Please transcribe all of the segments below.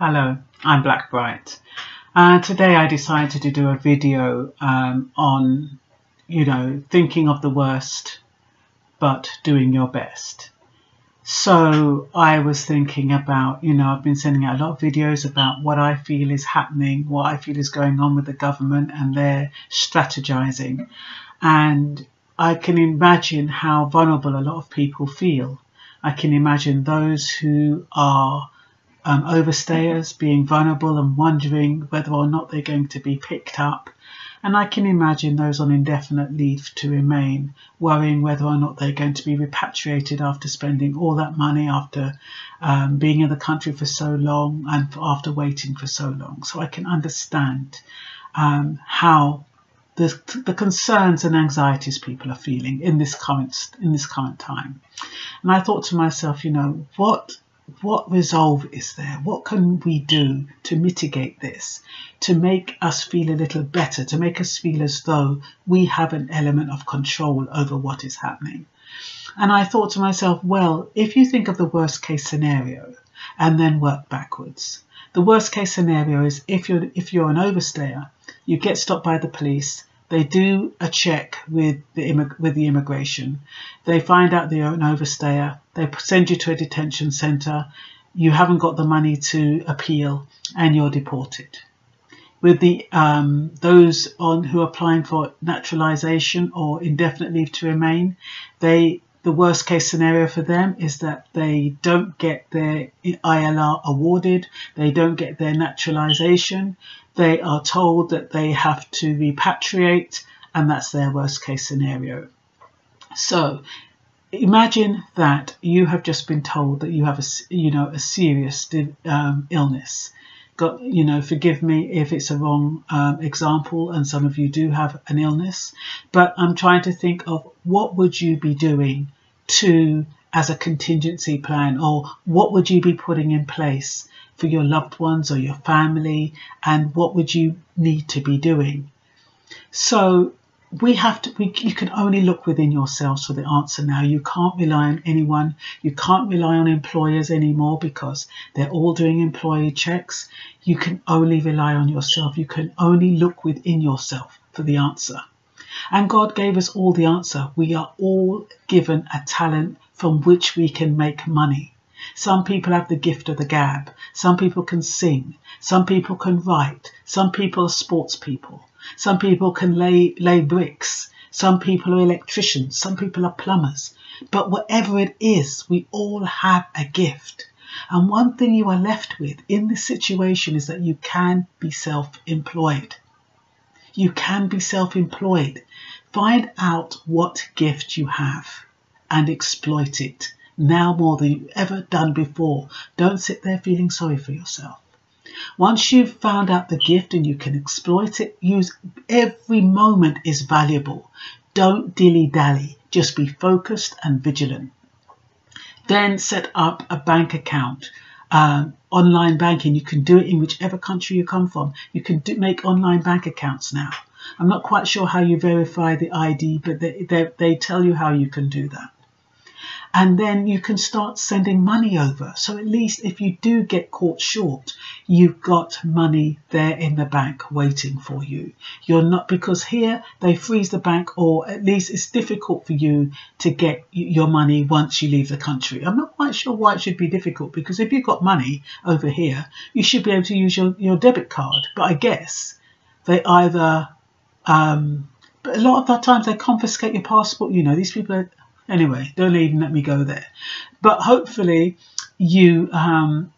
Hello, I'm Black Bright. Uh, today I decided to do a video um, on, you know, thinking of the worst but doing your best. So I was thinking about, you know, I've been sending out a lot of videos about what I feel is happening, what I feel is going on with the government and their strategizing. And I can imagine how vulnerable a lot of people feel. I can imagine those who are um, overstayers being vulnerable and wondering whether or not they're going to be picked up. And I can imagine those on indefinite leave to remain worrying whether or not they're going to be repatriated after spending all that money, after um, being in the country for so long and after waiting for so long. So I can understand um, how the, the concerns and anxieties people are feeling in this current in this current time. And I thought to myself, you know, what what resolve is there? What can we do to mitigate this, to make us feel a little better, to make us feel as though we have an element of control over what is happening? And I thought to myself, well, if you think of the worst case scenario and then work backwards, the worst case scenario is if you're if you're an overstayer, you get stopped by the police, they do a check with the with the immigration. They find out that you're an overstayer. They send you to a detention centre. You haven't got the money to appeal, and you're deported. With the um, those on who are applying for naturalisation or indefinite leave to remain, they the worst case scenario for them is that they don't get their ILR awarded, they don't get their naturalisation, they are told that they have to repatriate, and that's their worst case scenario. So imagine that you have just been told that you have a you know a serious um, illness. Got you know, forgive me if it's a wrong um, example, and some of you do have an illness, but I'm trying to think of what would you be doing to as a contingency plan, or what would you be putting in place for your loved ones or your family and what would you need to be doing. So we have to we, you can only look within yourselves for the answer now. You can't rely on anyone. You can't rely on employers anymore because they're all doing employee checks. You can only rely on yourself. You can only look within yourself for the answer and god gave us all the answer we are all given a talent from which we can make money some people have the gift of the gab. Some people can sing. Some people can write. Some people are sports people. Some people can lay, lay bricks. Some people are electricians. Some people are plumbers. But whatever it is, we all have a gift. And one thing you are left with in this situation is that you can be self employed. You can be self employed. Find out what gift you have and exploit it now more than you've ever done before. Don't sit there feeling sorry for yourself. Once you've found out the gift and you can exploit it, use every moment is valuable. Don't dilly dally, just be focused and vigilant. Then set up a bank account. Um, online banking, you can do it in whichever country you come from. You can do, make online bank accounts now. I'm not quite sure how you verify the ID, but they, they, they tell you how you can do that and then you can start sending money over. So at least if you do get caught short, you've got money there in the bank waiting for you. You're not because here they freeze the bank, or at least it's difficult for you to get your money once you leave the country. I'm not quite sure why it should be difficult because if you've got money over here, you should be able to use your, your debit card. But I guess they either um, but a lot of the times they confiscate your passport. You know, these people are Anyway, don't even let me go there. But hopefully you, um,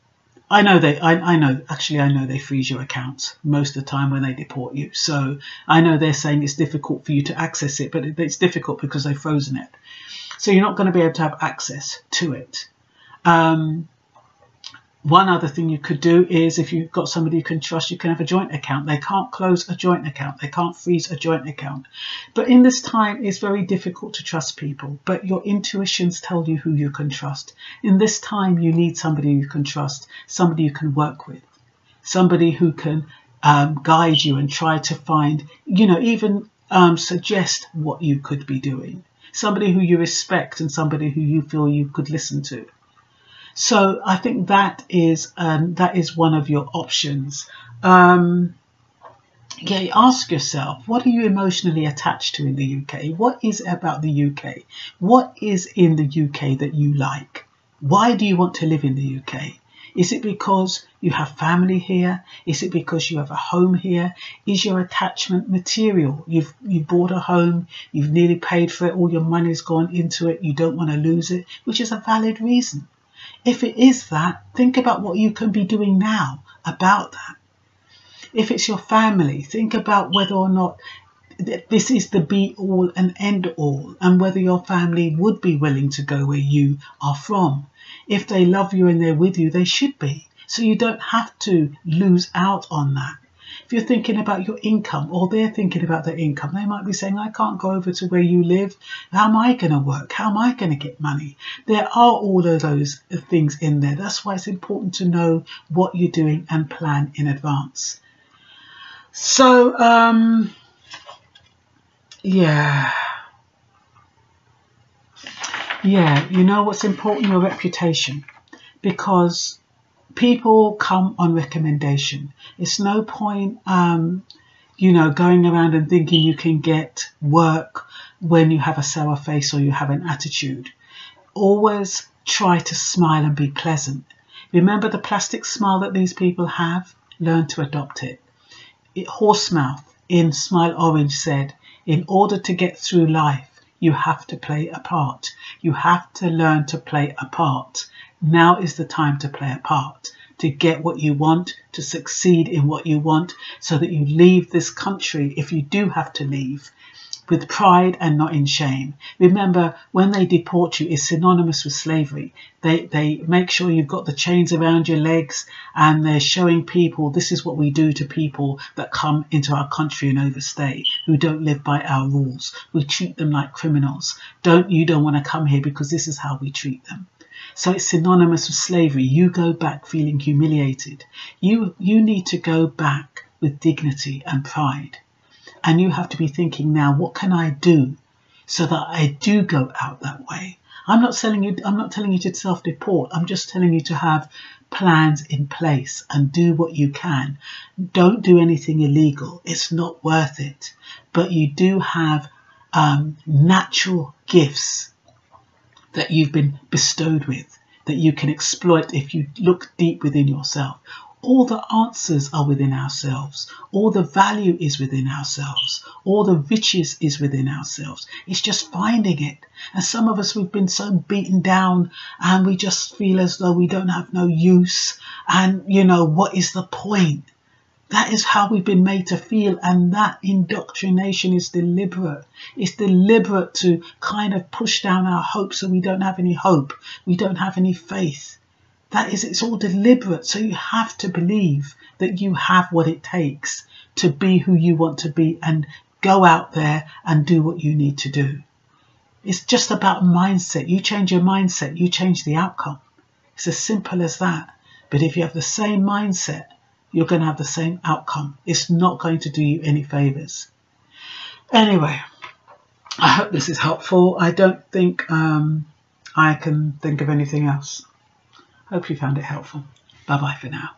I know they, I, I know, actually I know they freeze your accounts most of the time when they deport you. So I know they're saying it's difficult for you to access it, but it's difficult because they've frozen it. So you're not going to be able to have access to it. Um, one other thing you could do is if you've got somebody you can trust, you can have a joint account. They can't close a joint account. They can't freeze a joint account. But in this time, it's very difficult to trust people. But your intuitions tell you who you can trust. In this time, you need somebody you can trust, somebody you can work with, somebody who can um, guide you and try to find, you know, even um, suggest what you could be doing. Somebody who you respect and somebody who you feel you could listen to. So I think that is um, that is one of your options. Um, yeah, ask yourself, what are you emotionally attached to in the UK? What is it about the UK? What is in the UK that you like? Why do you want to live in the UK? Is it because you have family here? Is it because you have a home here? Is your attachment material? You've you bought a home, you've nearly paid for it, all your money's gone into it, you don't want to lose it, which is a valid reason. If it is that, think about what you can be doing now about that. If it's your family, think about whether or not this is the be all and end all, and whether your family would be willing to go where you are from. If they love you and they're with you, they should be. So you don't have to lose out on that. If you're thinking about your income or they're thinking about their income, they might be saying, I can't go over to where you live. How am I going to work? How am I going to get money? There are all of those things in there. That's why it's important to know what you're doing and plan in advance. So, um, yeah. Yeah, you know what's important? Your reputation. Because people come on recommendation. It's no point, um, you know, going around and thinking you can get work when you have a sour face or you have an attitude. Always try to smile and be pleasant. Remember the plastic smile that these people have? Learn to adopt it. it Horsemouth in Smile Orange said, in order to get through life, you have to play a part. You have to learn to play a part. Now is the time to play a part, to get what you want, to succeed in what you want, so that you leave this country, if you do have to leave, with pride and not in shame. Remember, when they deport you, it's synonymous with slavery. They, they make sure you've got the chains around your legs and they're showing people this is what we do to people that come into our country and overstay, who don't live by our rules. We treat them like criminals. Don't you don't want to come here because this is how we treat them. So it's synonymous with slavery. You go back feeling humiliated. You you need to go back with dignity and pride. And you have to be thinking now, what can I do so that I do go out that way? I'm not telling you I'm not telling you to self-deport. I'm just telling you to have plans in place and do what you can. Don't do anything illegal. It's not worth it. But you do have um, natural gifts that you've been bestowed with that you can exploit if you look deep within yourself. All the answers are within ourselves. All the value is within ourselves. All the riches is within ourselves. It's just finding it. And some of us, we've been so beaten down and we just feel as though we don't have no use. And, you know, what is the point? That is how we've been made to feel, and that indoctrination is deliberate. It's deliberate to kind of push down our hope so we don't have any hope, we don't have any faith. That is, it's all deliberate. So you have to believe that you have what it takes to be who you want to be and go out there and do what you need to do. It's just about mindset. You change your mindset, you change the outcome. It's as simple as that. But if you have the same mindset, you're going to have the same outcome. It's not going to do you any favors. Anyway, I hope this is helpful. I don't think um, I can think of anything else. Hope you found it helpful. Bye bye for now.